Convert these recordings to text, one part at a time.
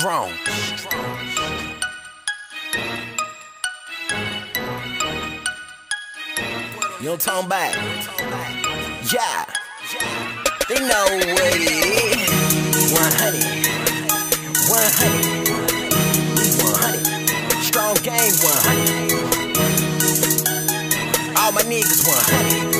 strong. You don't I'm? Yeah. They know what it is. 100. 100. 100. Strong gang 100. All my niggas 100.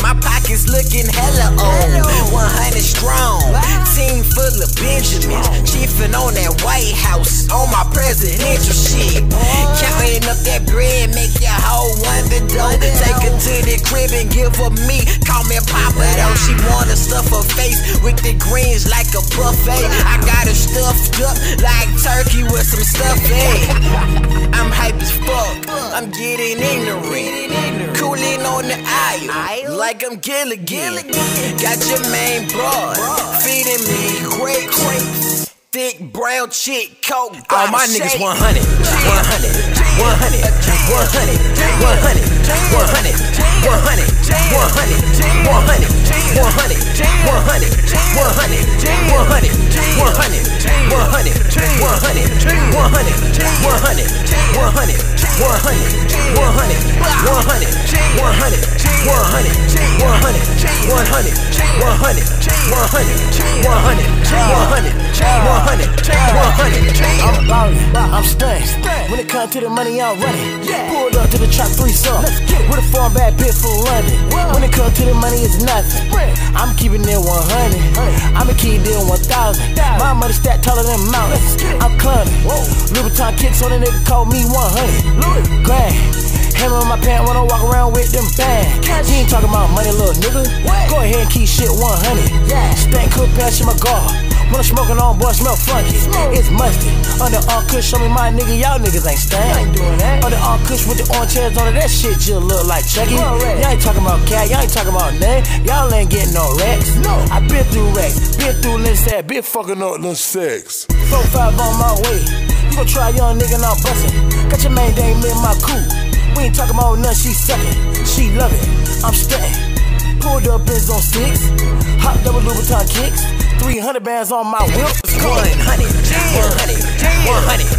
My pockets looking hella old. 100 strong. Team full of Benjamins. Chiefing on that White House. On my presidential shit. Counting up that bread. Make your hoe wonder dough. Take her to the crib and give her me. Call me Papa though. She wanna stuff her face with the greens like a buffet. I got her stuffed up like turkey with some stuffing. Eh? I'm hype as fuck. I'm getting ignorant on the aisle like I'm Gilligan. Got your main broad feeding me grapes. Thick brown chick coke. All my niggas 100, 100, 100, 100, 100, 100, 100, 100, 100. 100, I'm ballin', I'm stunned. When it comes to the money, I'm running. Pulled up to the trap three some. With a farm bad bitch from London. When it comes to the money, it's nothing. I'm keeping it 100. I'ma keep it 1,000 money stack taller than mountains. I'm climbing. Louboutin kicks on a nigga call me 100. Grand. Hammer on my pants when I walk around with them bands. He ain't talking about money, little nigga. What? Go ahead and keep shit 100. Yeah. Spank cook pass in my guard. When I'm smoking on, boy, smell funky. It's musty. Under all kush, show me my nigga, y'all niggas ain't staying. Under all kush with the orange chairs on it, that shit just look like Chucky. Y'all ain't talking about cat, y'all ain't talking about name. Y'all ain't getting no racks. No, I been through racks, been through this sad, been fucking up lil' sex. Four five on my way. You gon' try young nigga, not bustin'. Got your main dame in my coupe. We ain't talking about none, she suckin'. She love it, I'm stuntin'. Pulled up Benz on six, hot double Louboutin kicks, 300 bands on my whip. 100, 100, 100, 100,